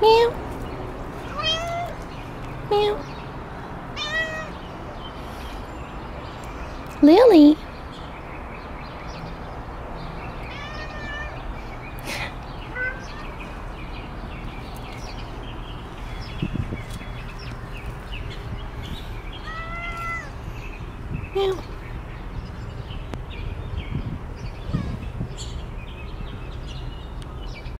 Meow. Meow. Lily. Meow.